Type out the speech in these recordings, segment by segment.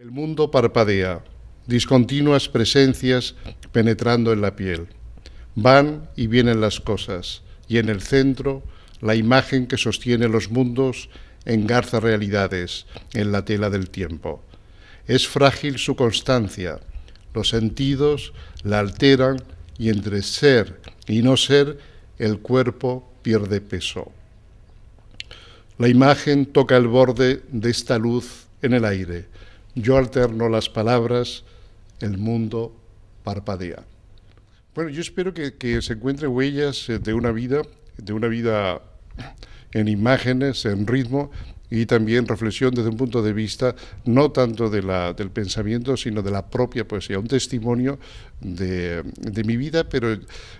El mundo parpadea, discontinuas presencias penetrando en la piel. Van y vienen las cosas, y en el centro la imagen que sostiene los mundos engarza realidades en la tela del tiempo. Es frágil su constancia, los sentidos la alteran y entre ser y no ser el cuerpo pierde peso. La imagen toca el borde de esta luz en el aire yo alterno las palabras, el mundo parpadea. Bueno, yo espero que, se encuentren huellas eh, de una vida, de una vida en imágenes, en ritmo, y también reflexión desde un punto de vista no tanto de la, del pensamiento, sino de la propia poesía, un testimonio de, de, mi vida, pero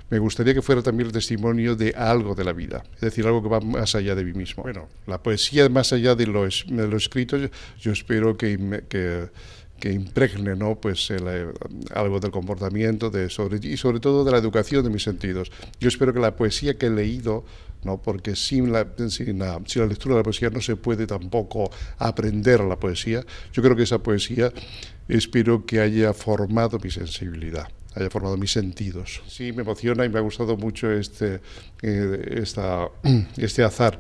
me gustaría que fuera también el testimonio de algo de la vida, es decir, algo que va más allá de mí mismo. Bueno, la poesía más allá de lo, de lo escrito, yo, yo espero que, que que impregne ¿no? pues, eh, algo del comportamiento y sobre todo de la educación de mis sentidos. Yo espero que la poesía que he leído, ¿no? porque sin la, sin, la, sin la lectura de la poesía no se puede tampoco aprender la poesía, yo creo que esa poesía espero que haya formado mi sensibilidad haya formado mis sentidos. Sí, me emociona y me ha gustado mucho este, eh, este azar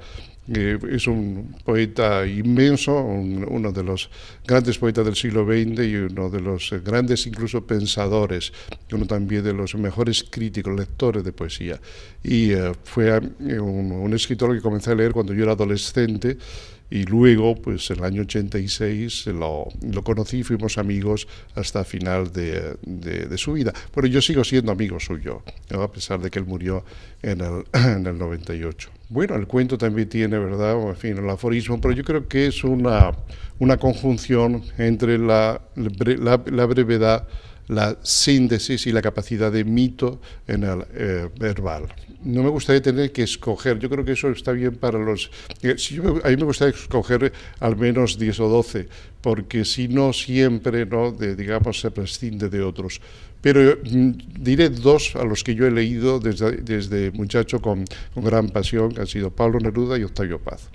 es un poeta inmenso, uno de los grandes poetas del siglo XX y uno de los grandes incluso pensadores, uno también de los mejores críticos, lectores de poesía. Y eh, fue eh, un, un escritor que comencé a leer cuando yo era adolescente y luego, pues el año 86 lo, lo conocí, fuimos amigos hasta final de, de, su vida. Bueno, yo sigo siendo amigo suyo, a pesar de que él murió en el, en el 98. Bueno, el cuento también tiene, ¿verdad?, en fin, el aforismo, pero yo creo que es una, una conjunción entre la, la, la brevedad, la síntesis y la capacidad de mito en el eh, verbal. No me gustaría tener que escoger, yo creo que eso está bien para los... Eh, si a mí me gustaría escoger al menos 10 o 12, porque si no siempre, ¿no? De, digamos, se prescinde de otros. Pero mm, diré dos a los que yo he leído desde, desde muchacho con, con gran pasión, que han sido Pablo Neruda y Octavio Paz.